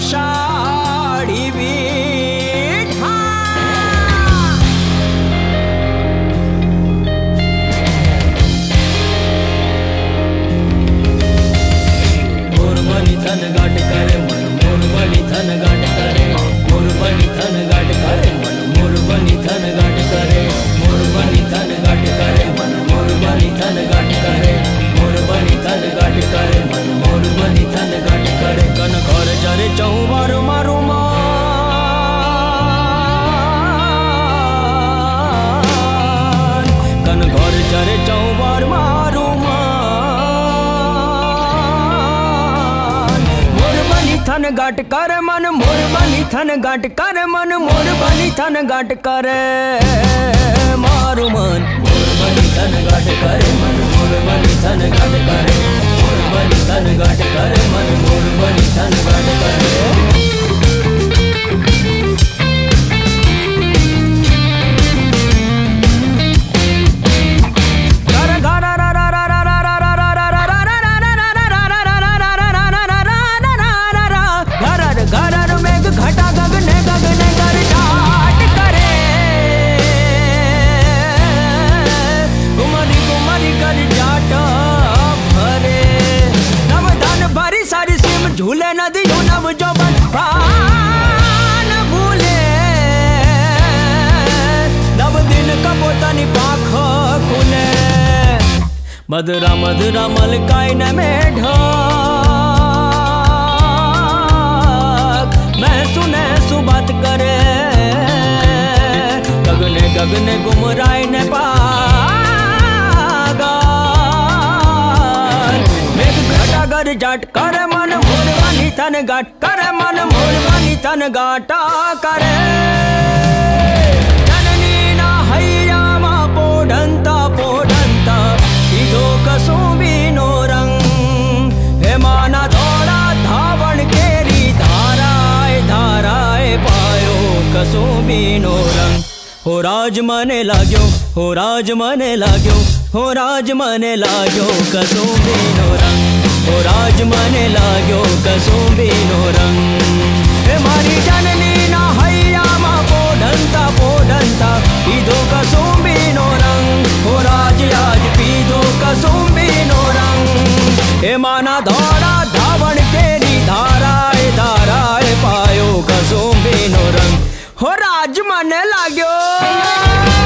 shine. थन गाट कर मन, मोर बनी थन गाट कर मन, मोर बनी थन गाट कर मारू मन। मोर बनी थन गाट कर मन, मोर बनी थन गाट कर मोर बनी थन गाट कर मन। झूले नदियों नव जोबन पान भूले। नव दिन कपोतनी पाखो खुले मधुरा मधुरा मलकाई न मेढो। मैं सुने सुबत करे। गगने गगने गुमराई न पा जाट कर तन थन कर मन मोर मनी तन गाटा, कर। ना पायो कसो हो राज मने लागो हो राज मने लागो हो राज मने लागो कसो बीनो रंग। ઓ રાજ મને લાગ્યો કસુંબીનો રંગ હે મારી જનનીના હૈયામાં પોઢંતા પોઢંતા પીધો કસુંબીનો રંગ ઓ રાજ આજ પીધો કસુંબીનો રંગ હે માના ધોળા ધાવણ કેની ધારાએ ધારાએ પાયો કસુંબીનો રંગ હો રાજ મને લાગ્યો